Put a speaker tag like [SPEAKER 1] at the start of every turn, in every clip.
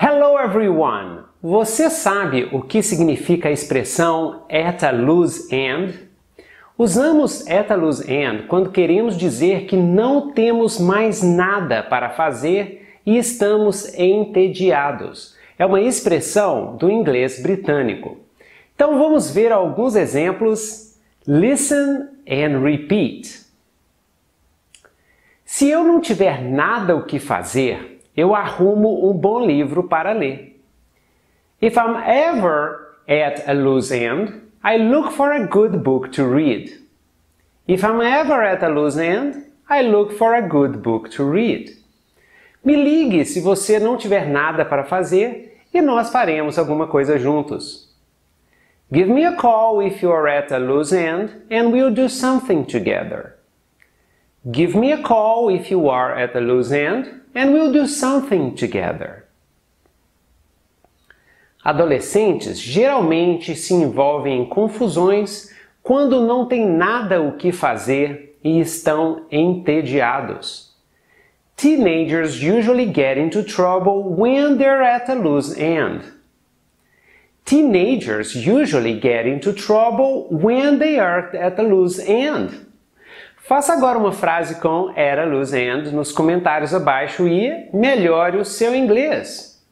[SPEAKER 1] Hello everyone! Você sabe o que significa a expressão at a loose end? Usamos at a loose end quando queremos dizer que não temos mais nada para fazer e estamos entediados. É uma expressão do inglês britânico. Então vamos ver alguns exemplos. Listen and repeat. Se eu não tiver nada o que fazer, eu arrumo um bom livro para ler. If I'm ever at a loose end, I look for a good book to read. If I'm ever at a loose end, I look for a good book to read. Me ligue se você não tiver nada para fazer e nós faremos alguma coisa juntos. Give me a call if you are at a loose end and we'll do something together. Give me a call if you are at a loose end and we'll do something together. Adolescentes geralmente se envolvem em confusões quando não têm nada o que fazer e estão entediados. Teenagers usually get into trouble when they're at a loose end. Teenagers usually get into trouble when they are at a loose end. Faça agora uma frase com era loose end nos comentários abaixo e melhore o seu inglês.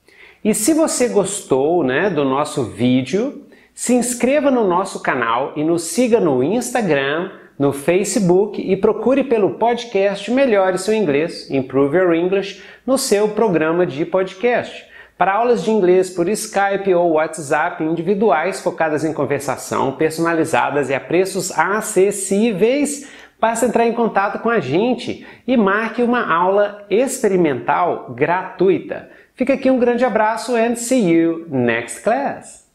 [SPEAKER 1] E se você gostou né, do nosso vídeo, se inscreva no nosso canal e nos siga no Instagram, no Facebook e procure pelo podcast Melhore seu Inglês, Improve Your English, no seu programa de podcast. Para aulas de inglês por Skype ou WhatsApp individuais focadas em conversação, personalizadas e a preços acessíveis, basta entrar em contato com a gente e marque uma aula experimental gratuita. Fica aqui um grande abraço and see you next class!